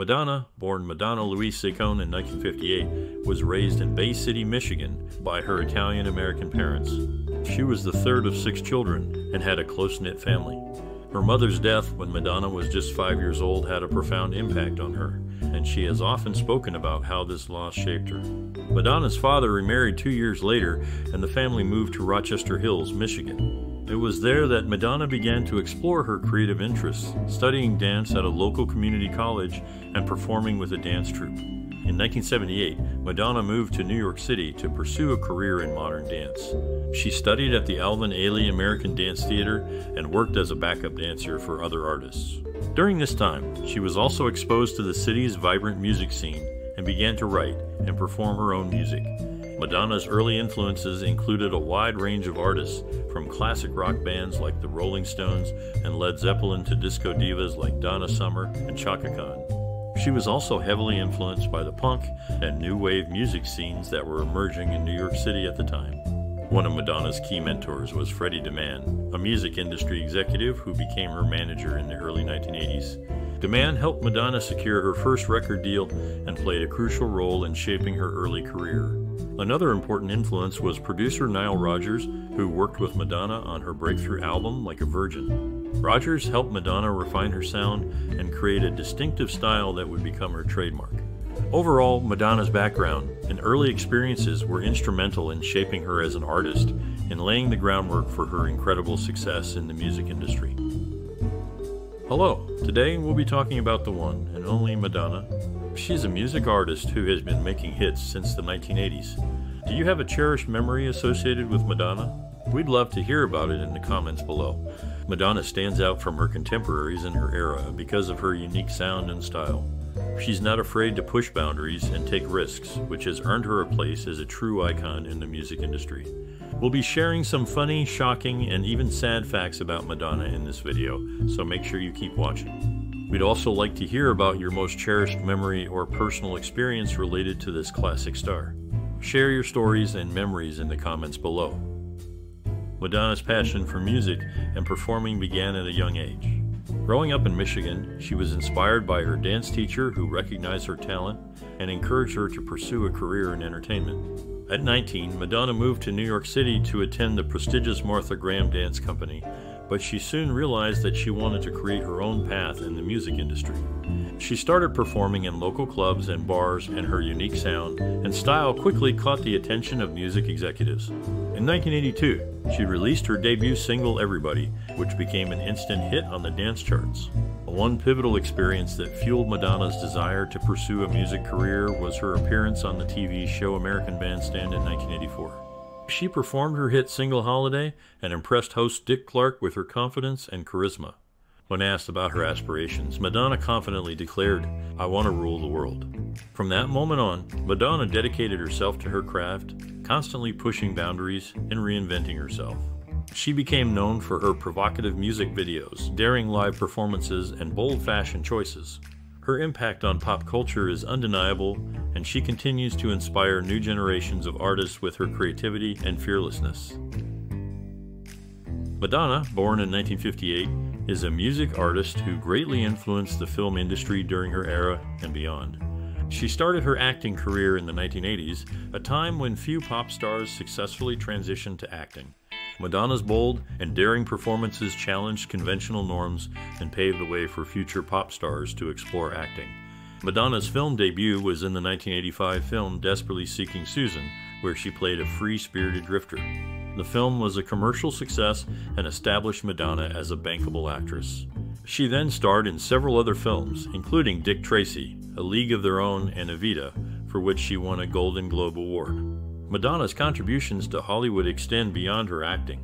Madonna, born Madonna Louise Ciccone in 1958, was raised in Bay City, Michigan by her Italian American parents. She was the third of six children and had a close knit family. Her mother's death when Madonna was just five years old had a profound impact on her, and she has often spoken about how this loss shaped her. Madonna's father remarried two years later, and the family moved to Rochester Hills, Michigan. It was there that Madonna began to explore her creative interests, studying dance at a local community college and performing with a dance troupe. In 1978, Madonna moved to New York City to pursue a career in modern dance. She studied at the Alvin Ailey American Dance Theater and worked as a backup dancer for other artists. During this time, she was also exposed to the city's vibrant music scene and began to write and perform her own music. Madonna's early influences included a wide range of artists, from classic rock bands like the Rolling Stones and Led Zeppelin to disco divas like Donna Summer and Chaka Khan. She was also heavily influenced by the punk and new wave music scenes that were emerging in New York City at the time. One of Madonna's key mentors was Freddie DeMann, a music industry executive who became her manager in the early 1980s. DeMann helped Madonna secure her first record deal and played a crucial role in shaping her early career. Another important influence was producer Nile Rodgers, who worked with Madonna on her breakthrough album Like a Virgin. Rodgers helped Madonna refine her sound and create a distinctive style that would become her trademark. Overall, Madonna's background and early experiences were instrumental in shaping her as an artist and laying the groundwork for her incredible success in the music industry. Hello, today we'll be talking about the one and only Madonna. She's a music artist who has been making hits since the 1980s. Do you have a cherished memory associated with Madonna? We'd love to hear about it in the comments below. Madonna stands out from her contemporaries in her era because of her unique sound and style. She's not afraid to push boundaries and take risks, which has earned her a place as a true icon in the music industry. We'll be sharing some funny, shocking, and even sad facts about Madonna in this video, so make sure you keep watching. We'd also like to hear about your most cherished memory or personal experience related to this classic star. Share your stories and memories in the comments below. Madonna's passion for music and performing began at a young age. Growing up in Michigan, she was inspired by her dance teacher who recognized her talent and encouraged her to pursue a career in entertainment. At 19, Madonna moved to New York City to attend the prestigious Martha Graham Dance Company, but she soon realized that she wanted to create her own path in the music industry. She started performing in local clubs and bars, and her unique sound and style quickly caught the attention of music executives. In 1982, she released her debut single Everybody, which became an instant hit on the dance charts. One pivotal experience that fueled Madonna's desire to pursue a music career was her appearance on the TV show American Bandstand in 1984. She performed her hit single Holiday and impressed host Dick Clark with her confidence and charisma. When asked about her aspirations, Madonna confidently declared, I want to rule the world. From that moment on, Madonna dedicated herself to her craft, constantly pushing boundaries and reinventing herself. She became known for her provocative music videos, daring live performances, and bold fashion choices. Her impact on pop culture is undeniable, and she continues to inspire new generations of artists with her creativity and fearlessness. Madonna, born in 1958, is a music artist who greatly influenced the film industry during her era and beyond. She started her acting career in the 1980s, a time when few pop stars successfully transitioned to acting. Madonna's bold and daring performances challenged conventional norms and paved the way for future pop stars to explore acting. Madonna's film debut was in the 1985 film Desperately Seeking Susan, where she played a free spirited drifter. The film was a commercial success and established Madonna as a bankable actress. She then starred in several other films, including Dick Tracy, A League of Their Own, and Evita, for which she won a Golden Globe Award. Madonna's contributions to Hollywood extend beyond her acting.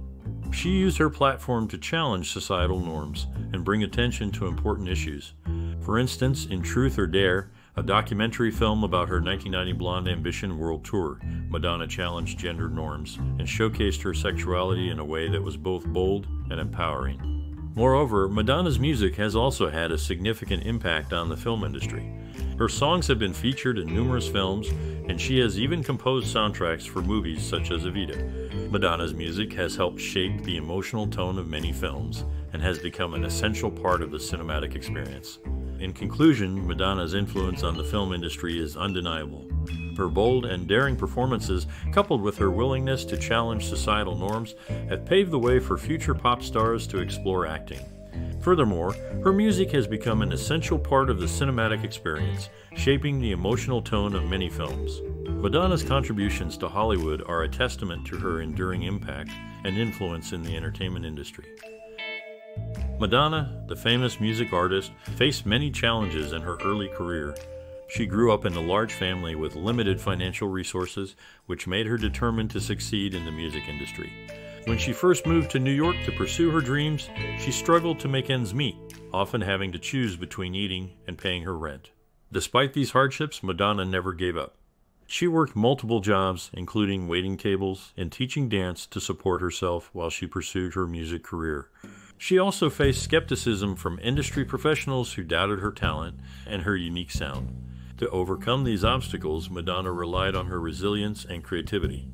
She used her platform to challenge societal norms and bring attention to important issues. For instance, in Truth or Dare, a documentary film about her 1990 Blonde Ambition World Tour, Madonna challenged gender norms and showcased her sexuality in a way that was both bold and empowering. Moreover, Madonna's music has also had a significant impact on the film industry. Her songs have been featured in numerous films, and she has even composed soundtracks for movies such as Evita. Madonna's music has helped shape the emotional tone of many films and has become an essential part of the cinematic experience. In conclusion, Madonna's influence on the film industry is undeniable. Her bold and daring performances, coupled with her willingness to challenge societal norms, have paved the way for future pop stars to explore acting. Furthermore, her music has become an essential part of the cinematic experience, shaping the emotional tone of many films. Madonna's contributions to Hollywood are a testament to her enduring impact and influence in the entertainment industry. Madonna, the famous music artist, faced many challenges in her early career. She grew up in a large family with limited financial resources, which made her determined to succeed in the music industry. When she first moved to New York to pursue her dreams, she struggled to make ends meet, often having to choose between eating and paying her rent. Despite these hardships, Madonna never gave up. She worked multiple jobs, including waiting tables and teaching dance to support herself while she pursued her music career. She also faced skepticism from industry professionals who doubted her talent and her unique sound. To overcome these obstacles, Madonna relied on her resilience and creativity.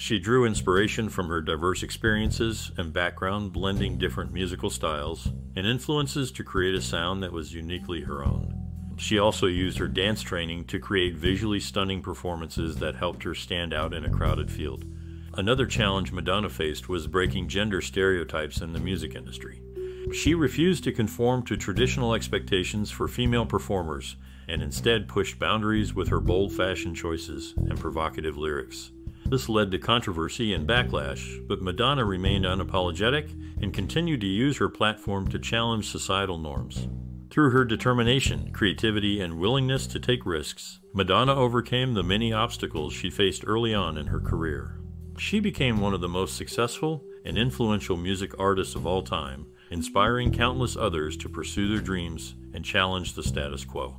She drew inspiration from her diverse experiences and background, blending different musical styles and influences to create a sound that was uniquely her own. She also used her dance training to create visually stunning performances that helped her stand out in a crowded field. Another challenge Madonna faced was breaking gender stereotypes in the music industry. She refused to conform to traditional expectations for female performers and instead pushed boundaries with her bold fashion choices and provocative lyrics. This led to controversy and backlash, but Madonna remained unapologetic and continued to use her platform to challenge societal norms. Through her determination, creativity, and willingness to take risks, Madonna overcame the many obstacles she faced early on in her career. She became one of the most successful and influential music artists of all time, inspiring countless others to pursue their dreams and challenge the status quo.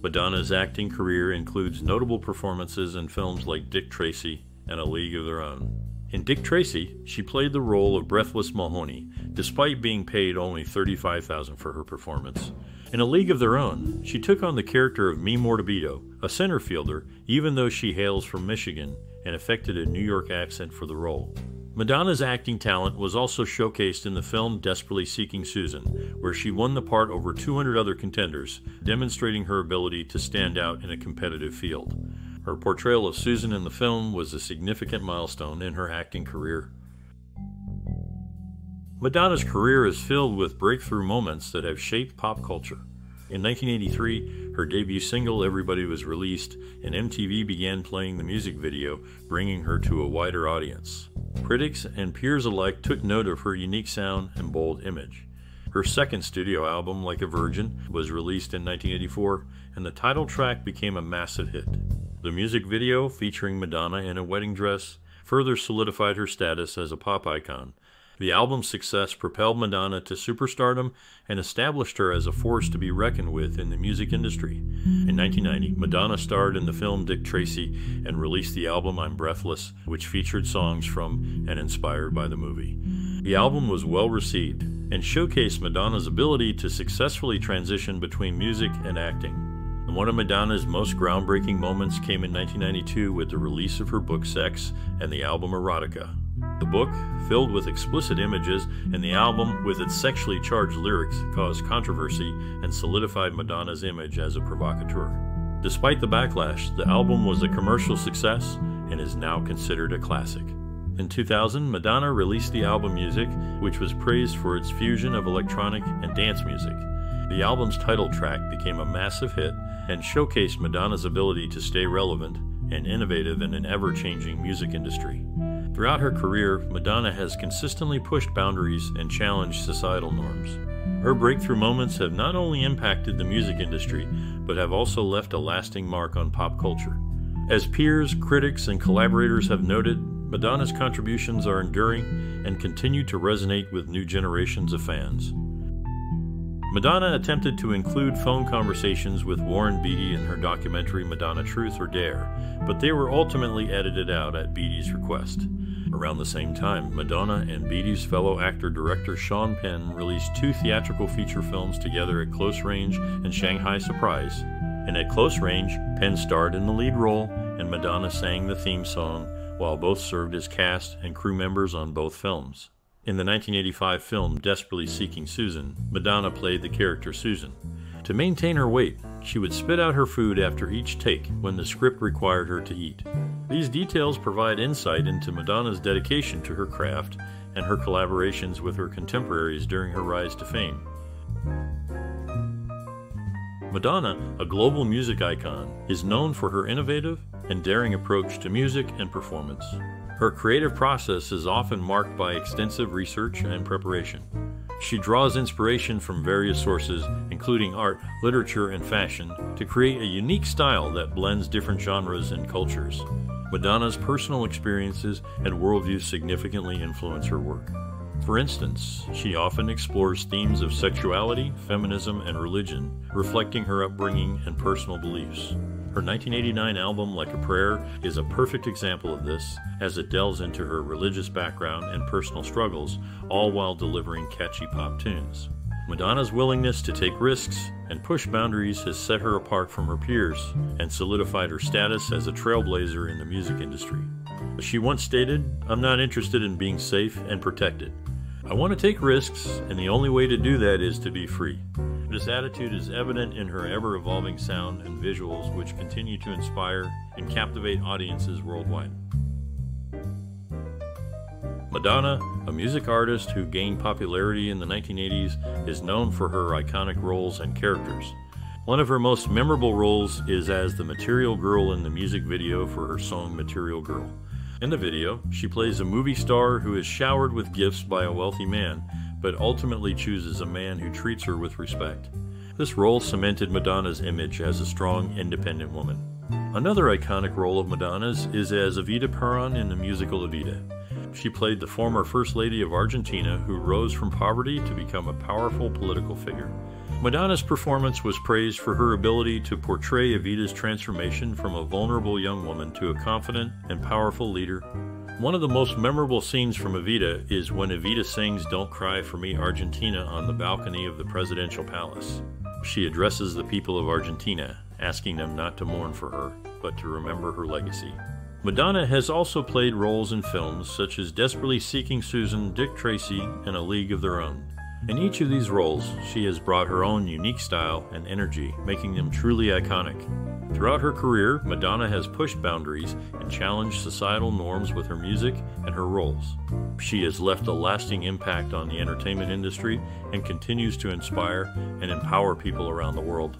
Madonna's acting career includes notable performances in films like Dick Tracy and A League of Their Own. In Dick Tracy, she played the role of Breathless Mahoney, despite being paid only 35,000 for her performance. In A League of Their Own, she took on the character of Mea Morbidello, a center fielder, even though she hails from Michigan and affected a New York accent for the role. Madonna's acting talent was also showcased in the film Desperately Seeking Susan, where she won the part over 200 other contenders, demonstrating her ability to stand out in a competitive field. Her portrayal of Susan in the film was a significant milestone in her acting career. Madonna's career is filled with breakthrough moments that have shaped pop culture. In 1983, her debut single Everybody was released, and MTV began playing the music video, bringing her to a wider audience. Critics and peers alike took note of her unique sound and bold image. Her second studio album, Like a Virgin, was released in 1984, and the title track became a massive hit. The music video, featuring Madonna in a wedding dress, further solidified her status as a pop icon, the album's success propelled Madonna to superstardom and established her as a force to be reckoned with in the music industry. In 1990, Madonna starred in the film Dick Tracy and released the album I'm Breathless, which featured songs from and inspired by the movie. The album was well received and showcased Madonna's ability to successfully transition between music and acting. One of Madonna's most groundbreaking moments came in 1992 with the release of her book Sex and the album Erotica. The book, filled with explicit images, and the album, with its sexually charged lyrics, caused controversy and solidified Madonna's image as a provocateur. Despite the backlash, the album was a commercial success and is now considered a classic. In 2000, Madonna released the album Music, which was praised for its fusion of electronic and dance music. The album's title track became a massive hit and showcased Madonna's ability to stay relevant and innovative in an ever changing music industry. Throughout her career, Madonna has consistently pushed boundaries and challenged societal norms. Her breakthrough moments have not only impacted the music industry, but have also left a lasting mark on pop culture. As peers, critics, and collaborators have noted, Madonna's contributions are enduring and continue to resonate with new generations of fans. Madonna attempted to include phone conversations with Warren Beatty in her documentary Madonna Truth or Dare, but they were ultimately edited out at Beatty's request. Around the same time, Madonna and Beatty's fellow actor director Sean Penn released two theatrical feature films together at Close Range and Shanghai Surprise. And at Close Range, Penn starred in the lead role, and Madonna sang the theme song, while both served as cast and crew members on both films. In the 1985 film Desperately Seeking Susan, Madonna played the character Susan. To maintain her weight, she would spit out her food after each take when the script required her to eat. These details provide insight into Madonna's dedication to her craft and her collaborations with her contemporaries during her rise to fame. Madonna, a global music icon, is known for her innovative and daring approach to music and performance. Her creative process is often marked by extensive research and preparation. She draws inspiration from various sources, including art, literature, and fashion, to create a unique style that blends different genres and cultures. Madonna's personal experiences and worldview significantly influence her work. For instance, she often explores themes of sexuality, feminism, and religion, reflecting her upbringing and personal beliefs. Her 1989 album, Like a Prayer, is a perfect example of this, as it delves into her religious background and personal struggles, all while delivering catchy pop tunes. Madonna's willingness to take risks and push boundaries has set her apart from her peers and solidified her status as a trailblazer in the music industry. She once stated, I'm not interested in being safe and protected. I want to take risks, and the only way to do that is to be free. This attitude is evident in her ever evolving sound and visuals, which continue to inspire and captivate audiences worldwide. Madonna, a music artist who gained popularity in the 1980s, is known for her iconic roles and characters. One of her most memorable roles is as the Material Girl in the music video for her song Material Girl. In the video, she plays a movie star who is showered with gifts by a wealthy man, but ultimately chooses a man who treats her with respect. This role cemented Madonna's image as a strong, independent woman. Another iconic role of Madonna's is as Evita Peron in the musical Evita. She played the former First Lady of Argentina who rose from poverty to become a powerful political figure. Madonna's performance was praised for her ability to portray Evita's transformation from a vulnerable young woman to a confident and powerful leader. One of the most memorable scenes from Evita is when Evita sings Don't Cry for Me Argentina on the balcony of the presidential palace. She addresses the people of Argentina, asking them not to mourn for her, but to remember her legacy. Madonna has also played roles in films such as Desperately Seeking Susan, Dick Tracy, and A League of Their Own. In each of these roles, she has brought her own unique style and energy, making them truly iconic. Throughout her career, Madonna has pushed boundaries and challenged societal norms with her music and her roles. She has left a lasting impact on the entertainment industry and continues to inspire and empower people around the world.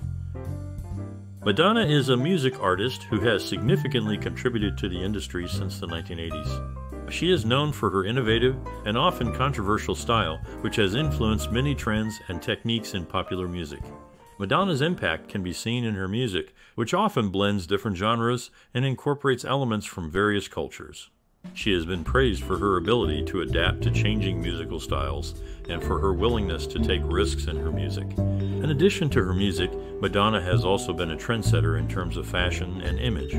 Madonna is a music artist who has significantly contributed to the industry since the 1980s. She is known for her innovative and often controversial style, which has influenced many trends and techniques in popular music. Madonna's impact can be seen in her music, which often blends different genres and incorporates elements from various cultures. She has been praised for her ability to adapt to changing musical styles and for her willingness to take risks in her music. In addition to her music, Madonna has also been a trendsetter in terms of fashion and image.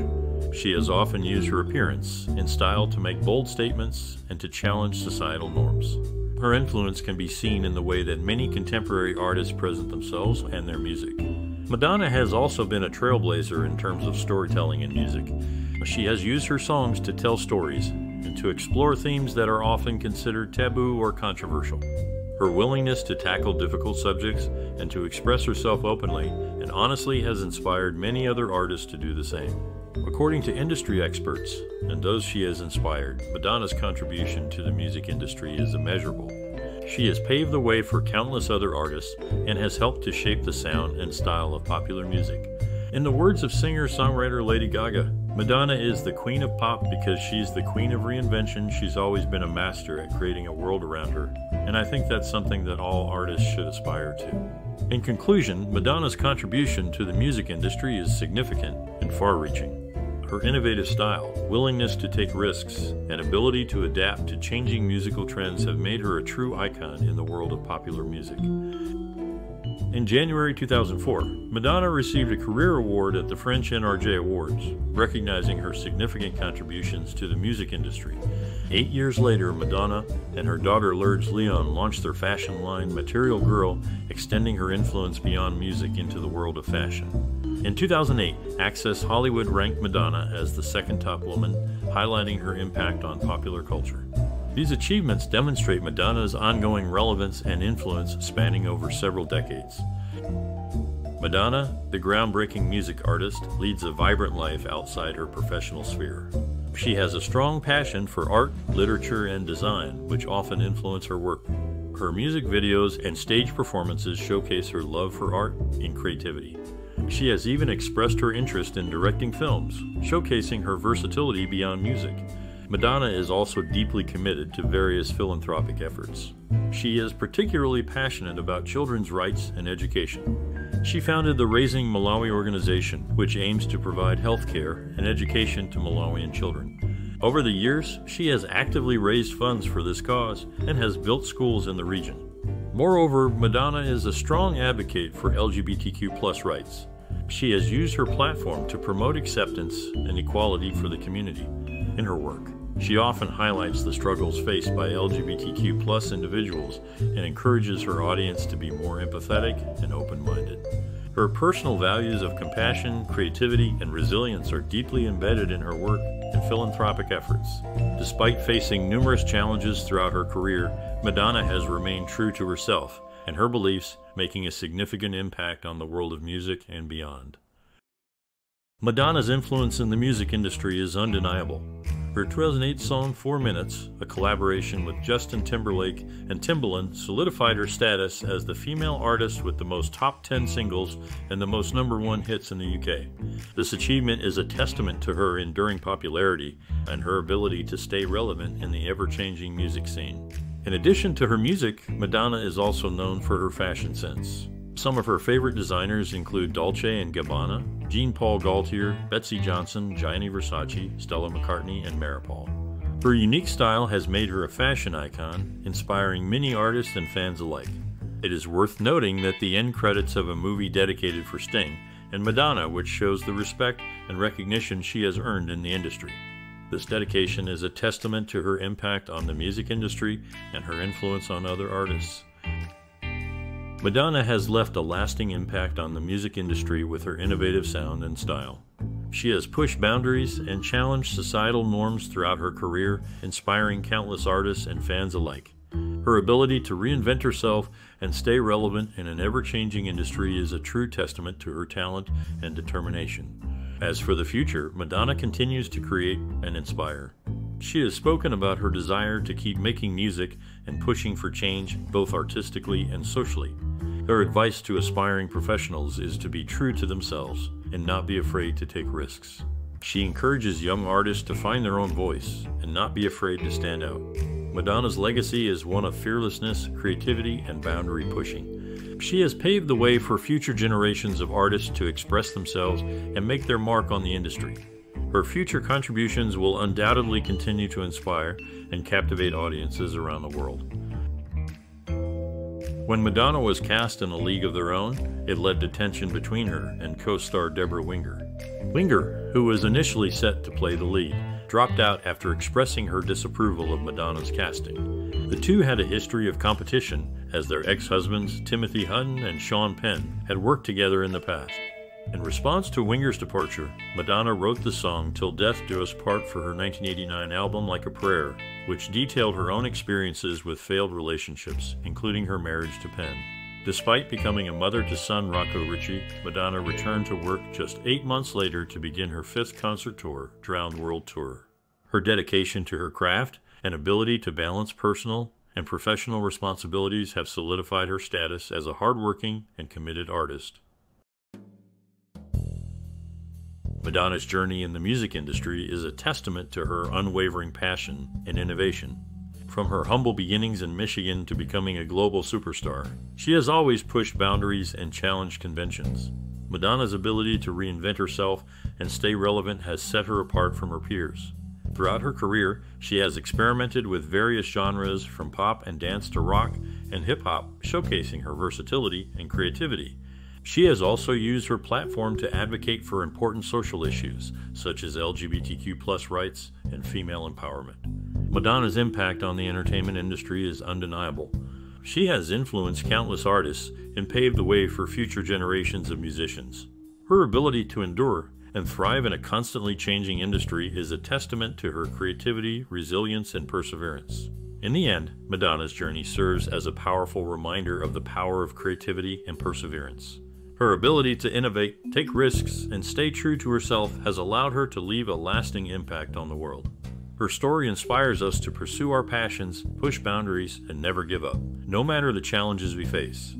She has often used her appearance and style to make bold statements and to challenge societal norms. Her influence can be seen in the way that many contemporary artists present themselves and their music. Madonna has also been a trailblazer in terms of storytelling in music. She has used her songs to tell stories and to explore themes that are often considered taboo or controversial. Her willingness to tackle difficult subjects and to express herself openly and honestly has inspired many other artists to do the same. According to industry experts and those she has inspired, Madonna's contribution to the music industry is immeasurable. She has paved the way for countless other artists and has helped to shape the sound and style of popular music. In the words of singer songwriter Lady Gaga, Madonna is the queen of pop because she's the queen of reinvention. She's always been a master at creating a world around her, and I think that's something that all artists should aspire to. In conclusion, Madonna's contribution to the music industry is significant and far reaching. Her innovative style, willingness to take risks, and ability to adapt to changing musical trends have made her a true icon in the world of popular music. In January 2004, Madonna received a career award at the French NRJ Awards, recognizing her significant contributions to the music industry. Eight years later, Madonna and her daughter Lourdes Leon launched their fashion line Material Girl, extending her influence beyond music into the world of fashion. In 2008, Access Hollywood ranked Madonna as the second top woman highlighting her impact on popular culture. These achievements demonstrate Madonna's ongoing relevance and influence spanning over several decades. Madonna, the groundbreaking music artist, leads a vibrant life outside her professional sphere. She has a strong passion for art, literature, and design, which often influence her work. Her music videos and stage performances showcase her love for art and creativity. She has even expressed her interest in directing films, showcasing her versatility beyond music. Madonna is also deeply committed to various philanthropic efforts. She is particularly passionate about children's rights and education. She founded the Raising Malawi organization, which aims to provide health care and education to Malawian children. Over the years, she has actively raised funds for this cause and has built schools in the region. Moreover, Madonna is a strong advocate for LGBTQ rights. She has used her platform to promote acceptance and equality for the community in her work. She often highlights the struggles faced by LGBTQ individuals and encourages her audience to be more empathetic and open minded. Her personal values of compassion, creativity, and resilience are deeply embedded in her work and philanthropic efforts. Despite facing numerous challenges throughout her career, Madonna has remained true to herself and her beliefs, making a significant impact on the world of music and beyond. Madonna's influence in the music industry is undeniable. Her 2008 song 4 Minutes, a collaboration with Justin Timberlake and Timbaland, solidified her status as the female artist with the most top 10 singles and the most number 1 hits in the UK. This achievement is a testament to her enduring popularity and her ability to stay relevant in the ever changing music scene. In addition to her music, Madonna is also known for her fashion sense. Some of her favorite designers include Dolce & Gabbana, Jean Paul Gaultier, Betsey Johnson, Gianni Versace, Stella McCartney, and Maripol. Her unique style has made her a fashion icon, inspiring many artists and fans alike. It is worth noting that the end credits of a movie dedicated for Sting and Madonna, which shows the respect and recognition she has earned in the industry. This dedication is a testament to her impact on the music industry and her influence on other artists. Madonna has left a lasting impact on the music industry with her innovative sound and style. She has pushed boundaries and challenged societal norms throughout her career, inspiring countless artists and fans alike. Her ability to reinvent herself and stay relevant in an ever changing industry is a true testament to her talent and determination. As for the future, Madonna continues to create and inspire. She has spoken about her desire to keep making music and pushing for change both artistically and socially. Her advice to aspiring professionals is to be true to themselves and not be afraid to take risks. She encourages young artists to find their own voice and not be afraid to stand out. Madonna's legacy is one of fearlessness, creativity, and boundary pushing. She has paved the way for future generations of artists to express themselves and make their mark on the industry. Her future contributions will undoubtedly continue to inspire and captivate audiences around the world. When Madonna was cast in A League of Their Own, it led to tension between her and co star Debra Winger. Winger, who was initially set to play the lead, dropped out after expressing her disapproval of Madonna's casting. The two had a history of competition, as their ex husbands, Timothy Hutton and Sean Penn, had worked together in the past. In response to Winger's departure, Madonna wrote the song Till Death Do Us Part for her 1989 album Like a Prayer, which detailed her own experiences with failed relationships, including her marriage to Penn. Despite becoming a mother to son Rocco Ritchie, Madonna returned to work just eight months later to begin her fifth concert tour, Drowned World Tour. Her dedication to her craft and ability to balance personal and professional responsibilities have solidified her status as a hardworking and committed artist. Madonna's journey in the music industry is a testament to her unwavering passion and innovation. From her humble beginnings in Michigan to becoming a global superstar, she has always pushed boundaries and challenged conventions. Madonna's ability to reinvent herself and stay relevant has set her apart from her peers. Throughout her career, she has experimented with various genres from pop and dance to rock and hip hop, showcasing her versatility and creativity. She has also used her platform to advocate for important social issues, such as LGBTQ rights and female empowerment. Madonna's impact on the entertainment industry is undeniable. She has influenced countless artists and paved the way for future generations of musicians. Her ability to endure and thrive in a constantly changing industry is a testament to her creativity, resilience, and perseverance. In the end, Madonna's journey serves as a powerful reminder of the power of creativity and perseverance. Her ability to innovate, take risks, and stay true to herself has allowed her to leave a lasting impact on the world. Her story inspires us to pursue our passions, push boundaries, and never give up, no matter the challenges we face.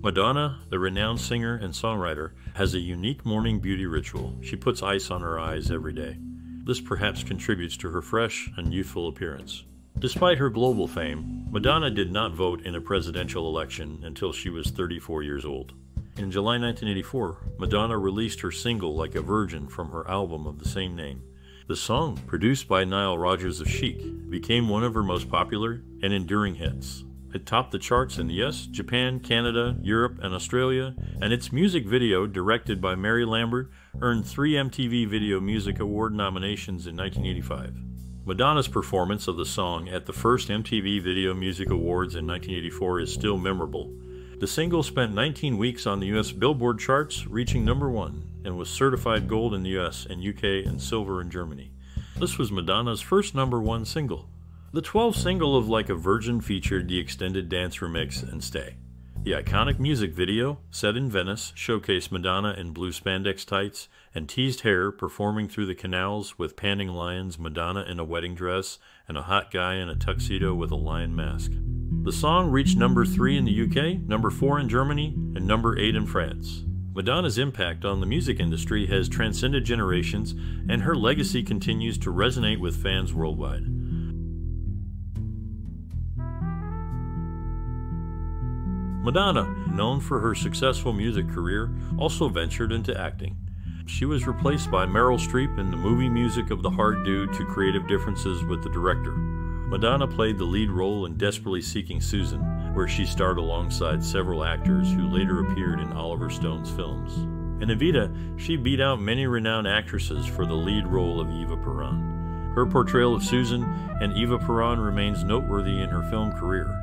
Madonna, the renowned singer and songwriter, has a unique morning beauty ritual. She puts ice on her eyes every day. This perhaps contributes to her fresh and youthful appearance. Despite her global fame, Madonna did not vote in a presidential election until she was 34 years old. In July 1984, Madonna released her single Like a Virgin from her album of the same name. The song, produced by Nile Rodgers of Chic, became one of her most popular and enduring hits. It topped the charts in the US, Japan, Canada, Europe, and Australia, and its music video, directed by Mary Lambert, earned three MTV Video Music Award nominations in 1985. Madonna's performance of the song at the first MTV Video Music Awards in 1984 is still memorable. The single spent 19 weeks on the US Billboard charts, reaching number one and was certified gold in the US and UK and silver in Germany. This was Madonna's first number one single. The 12th single of Like a Virgin featured the extended dance remix and Stay. The iconic music video, set in Venice, showcased Madonna in blue spandex tights and teased hair performing through the canals with panting lions, Madonna in a wedding dress, and a hot guy in a tuxedo with a lion mask. The song reached number 3 in the UK, number 4 in Germany, and number 8 in France. Madonna's impact on the music industry has transcended generations, and her legacy continues to resonate with fans worldwide. Madonna, known for her successful music career, also ventured into acting. She was replaced by Meryl Streep in the movie music of The Heart due to creative differences with the director. Madonna played the lead role in Desperately Seeking Susan, where she starred alongside several actors who later appeared in Oliver Stone's films. In Evita, she beat out many renowned actresses for the lead role of Eva Peron. Her portrayal of Susan and Eva Peron remains noteworthy in her film career.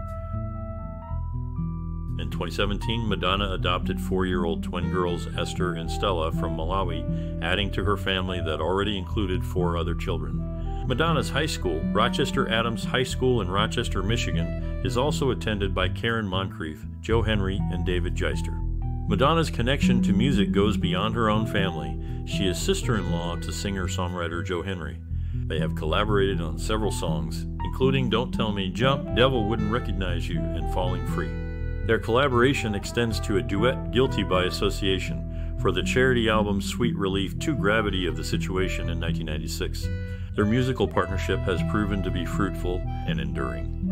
In 2017, Madonna adopted four year old twin girls Esther and Stella from Malawi, adding to her family that already included four other children. Madonna's high school, Rochester Adams High School in Rochester, Michigan, is also attended by Karen Moncrieff, Joe Henry, and David Geister. Madonna's connection to music goes beyond her own family. She is sister in law to singer songwriter Joe Henry. They have collaborated on several songs, including Don't Tell Me, Jump, Devil Wouldn't Recognize You, and Falling Free. Their collaboration extends to a duet, Guilty by Association, for the charity album Sweet Relief to Gravity of the Situation in 1996. Their musical partnership has proven to be fruitful and enduring.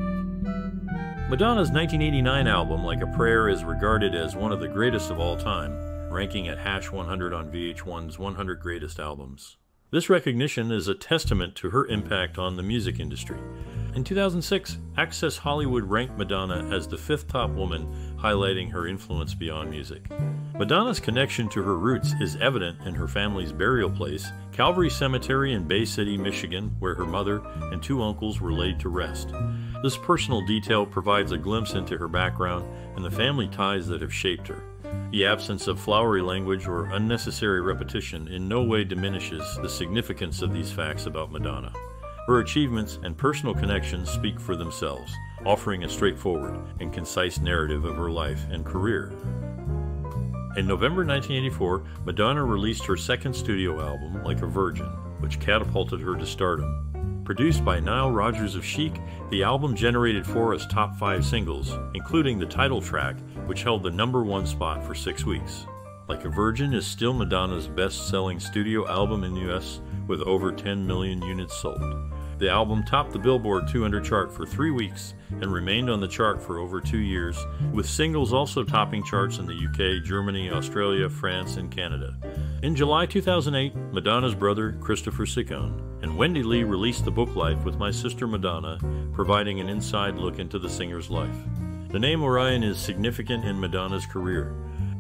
Madonna's 1989 album, Like a Prayer, is regarded as one of the greatest of all time, ranking at Hash 100 on VH1's 100 Greatest Albums. This recognition is a testament to her impact on the music industry. In 2006, Access Hollywood ranked Madonna as the fifth top woman, highlighting her influence beyond music. Madonna's connection to her roots is evident in her family's burial place, Calvary Cemetery in Bay City, Michigan, where her mother and two uncles were laid to rest. This personal detail provides a glimpse into her background and the family ties that have shaped her. The absence of flowery language or unnecessary repetition in no way diminishes the significance of these facts about Madonna. Her achievements and personal connections speak for themselves, offering a straightforward and concise narrative of her life and career. In November 1984, Madonna released her second studio album, Like a Virgin, which catapulted her to stardom. Produced by Nile Rodgers of Chic, the album generated four as top five singles, including the title track, which held the number one spot for six weeks. Like a Virgin is still Madonna's best selling studio album in the US, with over 10 million units sold. The album topped the Billboard 200 chart for three weeks and remained on the chart for over two years, with singles also topping charts in the UK, Germany, Australia, France, and Canada. In July 2008, Madonna's brother, Christopher Ciccone, and Wendy Lee released the book Life with My Sister Madonna, providing an inside look into the singer's life. The name Orion is significant in Madonna's career.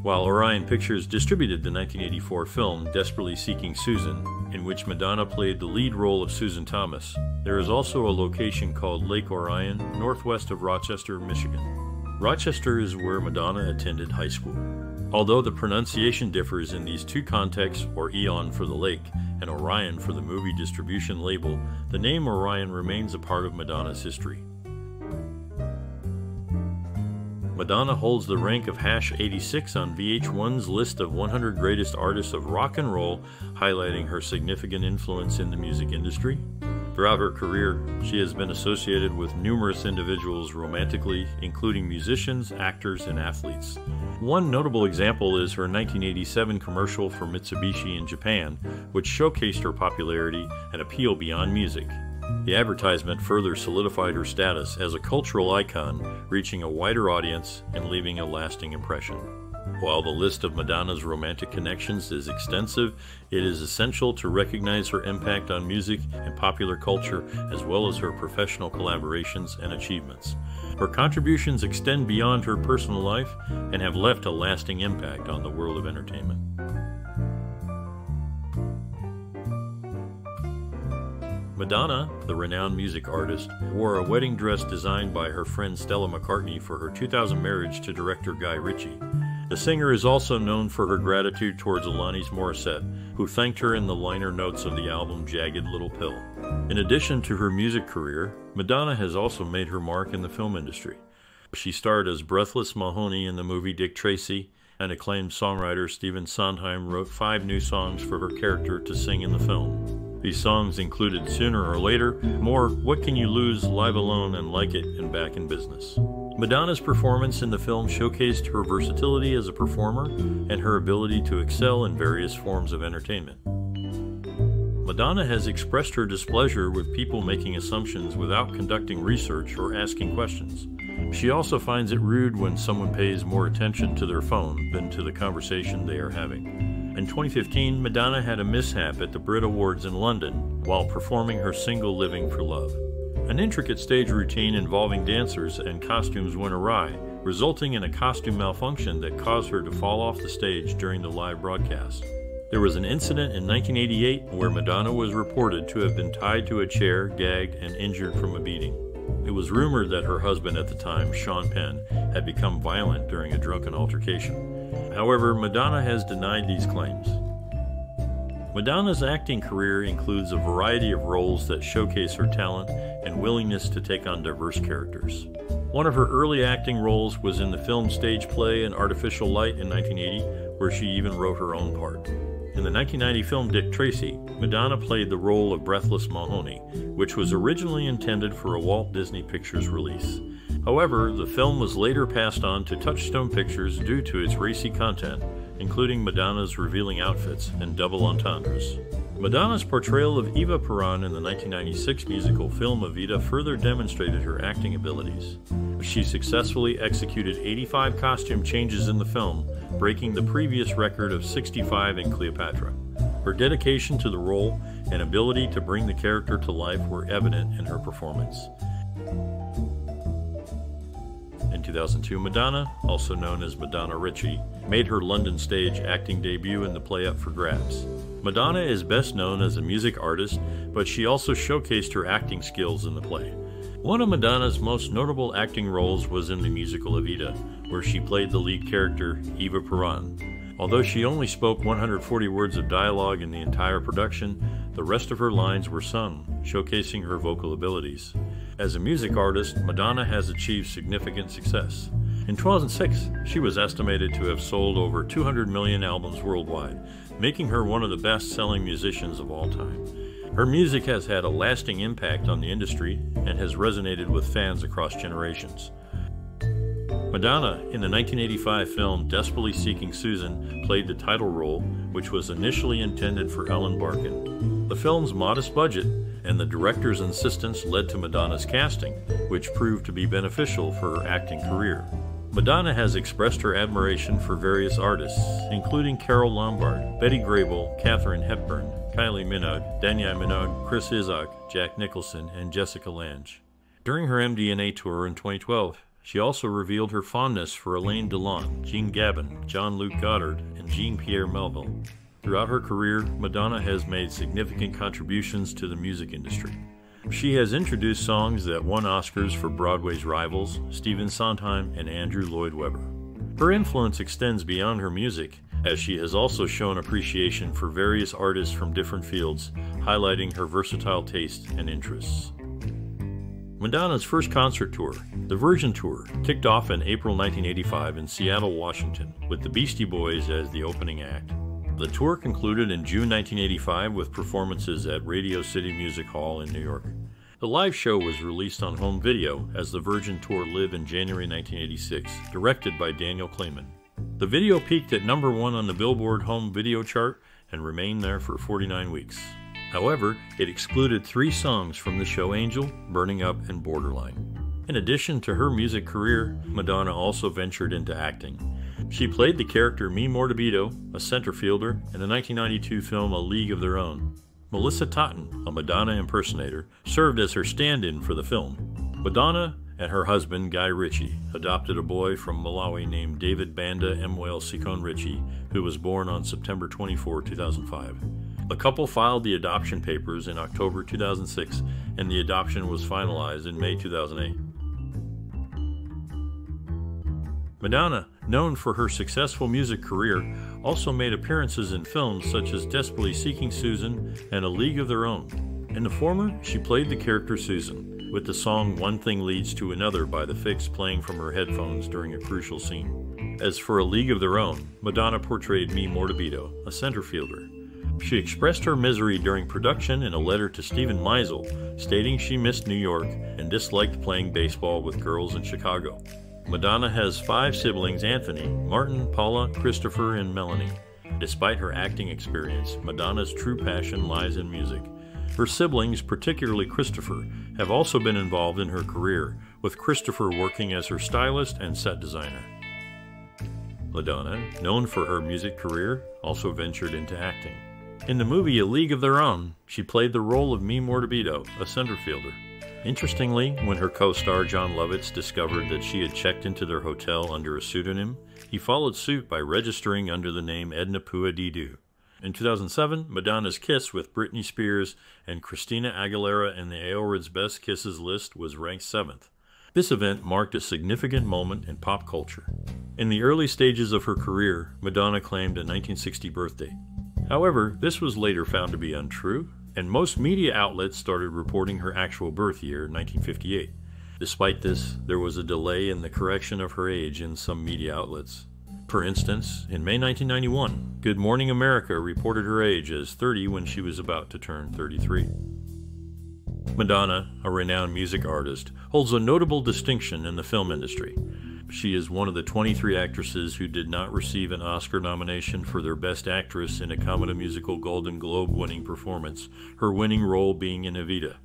While Orion Pictures distributed the 1984 film Desperately Seeking Susan, in which Madonna played the lead role of Susan Thomas, there is also a location called Lake Orion, northwest of Rochester, Michigan. Rochester is where Madonna attended high school. Although the pronunciation differs in these two contexts, or Eon for the lake and Orion for the movie distribution label, the name Orion remains a part of Madonna's history. Madonna holds the rank of Hash 86 on VH1's list of 100 greatest artists of rock and roll, highlighting her significant influence in the music industry. Throughout her career, she has been associated with numerous individuals romantically, including musicians, actors, and athletes. One notable example is her 1987 commercial for Mitsubishi in Japan, which showcased her popularity and appeal beyond music. The advertisement further solidified her status as a cultural icon, reaching a wider audience and leaving a lasting impression. While the list of Madonna's romantic connections is extensive, it is essential to recognize her impact on music and popular culture as well as her professional collaborations and achievements. Her contributions extend beyond her personal life and have left a lasting impact on the world of entertainment. Madonna, the renowned music artist, wore a wedding dress designed by her friend Stella McCartney for her 2000 marriage to director Guy Ritchie. The singer is also known for her gratitude towards Alanis Morissette, who thanked her in the liner notes of the album Jagged Little Pill. In addition to her music career, Madonna has also made her mark in the film industry. She starred as Breathless Mahoney in the movie Dick Tracy, and acclaimed songwriter Stephen Sondheim wrote five new songs for her character to sing in the film. These songs included Sooner or Later, more What Can You Lose, Live Alone, and Like It, and Back in Business. Madonna's performance in the film showcased her versatility as a performer and her ability to excel in various forms of entertainment. Madonna has expressed her displeasure with people making assumptions without conducting research or asking questions. She also finds it rude when someone pays more attention to their phone than to the conversation they are having. In 2015, Madonna had a mishap at the Brit Awards in London while performing her single Living for Love. An intricate stage routine involving dancers and costumes went awry, resulting in a costume malfunction that caused her to fall off the stage during the live broadcast. There was an incident in 1988 where Madonna was reported to have been tied to a chair, gagged, and injured from a beating. It was rumored that her husband at the time, Sean Penn, had become violent during a drunken altercation. However, Madonna has denied these claims. Madonna's acting career includes a variety of roles that showcase her talent and willingness to take on diverse characters. One of her early acting roles was in the film stage play An Artificial Light in 1980, where she even wrote her own part. In the 1990 film Dick Tracy, Madonna played the role of Breathless Mahoney, which was originally intended for a Walt Disney Pictures release. However, the film was later passed on to Touchstone Pictures due to its racy content, including Madonna's revealing outfits and double entendres. Madonna's portrayal of Eva Peron in the 1996 musical film Evita further demonstrated her acting abilities. She successfully executed 85 costume changes in the film, breaking the previous record of 65 in Cleopatra. Her dedication to the role and ability to bring the character to life were evident in her performance. In 2002, Madonna, also known as Madonna Ritchie, made her London stage acting debut in the play Up for Grabs. Madonna is best known as a music artist, but she also showcased her acting skills in the play. One of Madonna's most notable acting roles was in the musical Evita, where she played the lead character, Eva Peron. Although she only spoke 140 words of dialogue in the entire production, the rest of her lines were sung, showcasing her vocal abilities. As a music artist, Madonna has achieved significant success. In 2006, she was estimated to have sold over 200 million albums worldwide, making her one of the best selling musicians of all time. Her music has had a lasting impact on the industry and has resonated with fans across generations. Madonna, in the 1985 film Desperately Seeking Susan, played the title role, which was initially intended for Ellen Barkin. The film's modest budget and the director's insistence led to Madonna's casting, which proved to be beneficial for her acting career. Madonna has expressed her admiration for various artists, including Carole Lombard, Betty Grable, Katharine Hepburn, Kylie Minogue, Danielle Minogue, Chris Isaak, Jack Nicholson, and Jessica Lange. During her MDNA tour in 2012, she also revealed her fondness for Alain Delon, Jean Gabin, Jean-Luc Godard, and Jean-Pierre Melville. Throughout her career, Madonna has made significant contributions to the music industry. She has introduced songs that won Oscars for Broadway's rivals, Stephen Sondheim and Andrew Lloyd Webber. Her influence extends beyond her music, as she has also shown appreciation for various artists from different fields, highlighting her versatile taste and interests. Madonna's first concert tour, the Virgin Tour, kicked off in April 1985 in Seattle, Washington, with the Beastie Boys as the opening act. The tour concluded in June 1985 with performances at Radio City Music Hall in New York. The live show was released on home video as the Virgin Tour Live in January 1986, directed by Daniel Kleinman. The video peaked at number one on the Billboard Home Video chart and remained there for 49 weeks. However, it excluded three songs from the show Angel, Burning Up, and Borderline. In addition to her music career, Madonna also ventured into acting. She played the character Mae Mordabito, a center fielder, in the 1992 film A League of Their Own. Melissa Totten, a Madonna impersonator, served as her stand in for the film. Madonna and her husband, Guy Ritchie, adopted a boy from Malawi named David Banda Mwale Ciccone Ritchie, who was born on September 24, 2005. The couple filed the adoption papers in October 2006, and the adoption was finalized in May 2008. Madonna, known for her successful music career, also made appearances in films such as Desperately Seeking Susan and A League of Their Own. In the former, she played the character Susan, with the song One Thing Leads to Another by The Fixx playing from her headphones during a crucial scene. As for A League of Their Own, Madonna portrayed Mae Mordabito, a center fielder, she expressed her misery during production in a letter to Steven Meisel, stating she missed New York and disliked playing baseball with girls in Chicago. Madonna has five siblings Anthony, Martin, Paula, Christopher, and Melanie. Despite her acting experience, Madonna's true passion lies in music. Her siblings, particularly Christopher, have also been involved in her career, with Christopher working as her stylist and set designer. Madonna, known for her music career, also ventured into acting. In the movie A League of Their Own, she played the role of Mae Mordabito, a center fielder. Interestingly, when her co star Jon Lovitz discovered that she had checked into their hotel under a pseudonym, he followed suit by registering under the name Edna Pua Didu. In 2007, Madonna's kiss with Britney Spears and Christina Aguilera in the Awards Best Kisses list was ranked 7th. This event marked a significant moment in pop culture. In the early stages of her career, Madonna claimed a 1960 birthday. However, this was later found to be untrue, and most media outlets started reporting her actual birth year, 1958. Despite this, there was a delay in the correction of her age in some media outlets. For instance, in May 1991, Good Morning America reported her age as 30 when she was about to turn 33. Madonna, a renowned music artist, holds a notable distinction in the film industry. She is one of the 23 actresses who did not receive an Oscar nomination for their Best Actress in a comedy musical Golden Globe winning performance, her winning role being in Evita.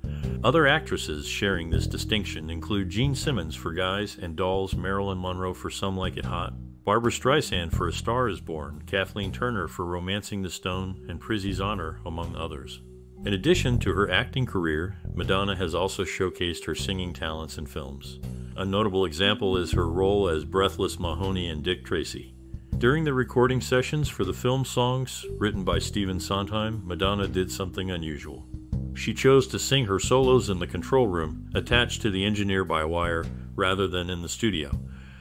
Other actresses sharing this distinction include Jean Simmons for Guys and Dolls, Marilyn Monroe for Some Like It Hot, Barbra Streisand for A Star is Born, Kathleen Turner for Romancing the Stone, and Prizzi's Honor, among others. In addition to her acting career, Madonna has also showcased her singing talents in films. A notable example is her role as Breathless Mahoney in Dick Tracy. During the recording sessions for the film songs written by Stephen Sondheim, Madonna did something unusual. She chose to sing her solos in the control room, attached to the engineer by wire, rather than in the studio.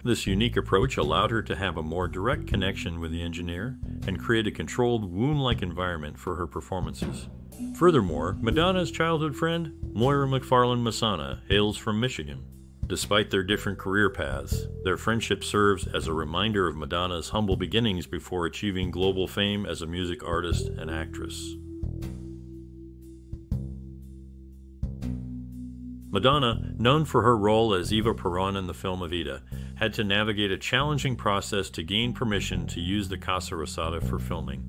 This unique approach allowed her to have a more direct connection with the engineer and create a controlled, womb like environment for her performances. Furthermore, Madonna's childhood friend, Moira McFarland Messana, hails from Michigan. Despite their different career paths, their friendship serves as a reminder of Madonna's humble beginnings before achieving global fame as a music artist and actress. Madonna, known for her role as Eva Peron in the film Evita, had to navigate a challenging process to gain permission to use the Casa Rosada for filming.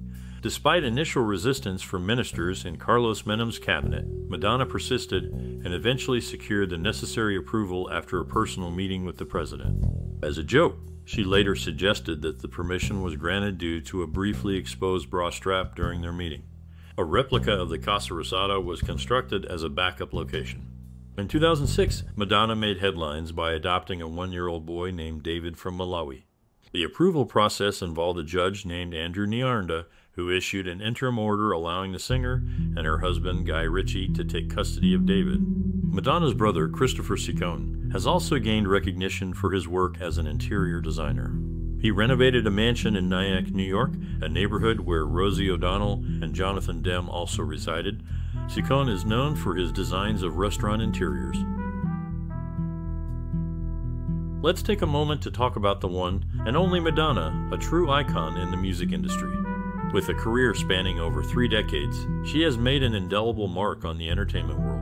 Despite initial resistance from ministers in Carlos Menem's cabinet, Madonna persisted and eventually secured the necessary approval after a personal meeting with the president. As a joke, she later suggested that the permission was granted due to a briefly exposed bra strap during their meeting. A replica of the Casa Rosada was constructed as a backup location. In 2006, Madonna made headlines by adopting a one year old boy named David from Malawi. The approval process involved a judge named Andrew Nyirenda who issued an interim order allowing the singer and her husband, Guy Ritchie, to take custody of David. Madonna's brother, Christopher Ciccone, has also gained recognition for his work as an interior designer. He renovated a mansion in Nyack, New York, a neighborhood where Rosie O'Donnell and Jonathan Demme also resided. Ciccone is known for his designs of restaurant interiors. Let's take a moment to talk about the one and only Madonna, a true icon in the music industry. With a career spanning over three decades, she has made an indelible mark on the entertainment world.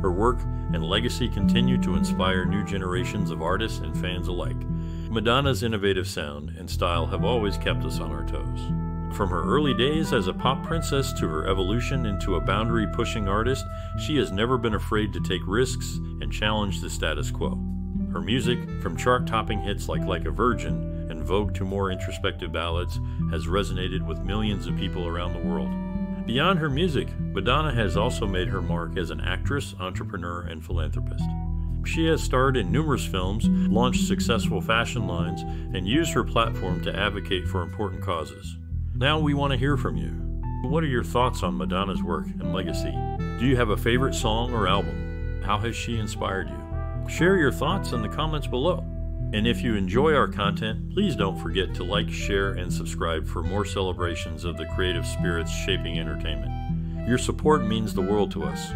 Her work and legacy continue to inspire new generations of artists and fans alike. Madonna's innovative sound and style have always kept us on our toes. From her early days as a pop princess to her evolution into a boundary pushing artist, she has never been afraid to take risks and challenge the status quo. Her music, from chart topping hits like Like a Virgin Vogue to more introspective ballads, has resonated with millions of people around the world. Beyond her music, Madonna has also made her mark as an actress, entrepreneur, and philanthropist. She has starred in numerous films, launched successful fashion lines, and used her platform to advocate for important causes. Now we want to hear from you. What are your thoughts on Madonna's work and legacy? Do you have a favorite song or album? How has she inspired you? Share your thoughts in the comments below. And if you enjoy our content, please don't forget to like, share, and subscribe for more celebrations of the creative spirits shaping entertainment. Your support means the world to us.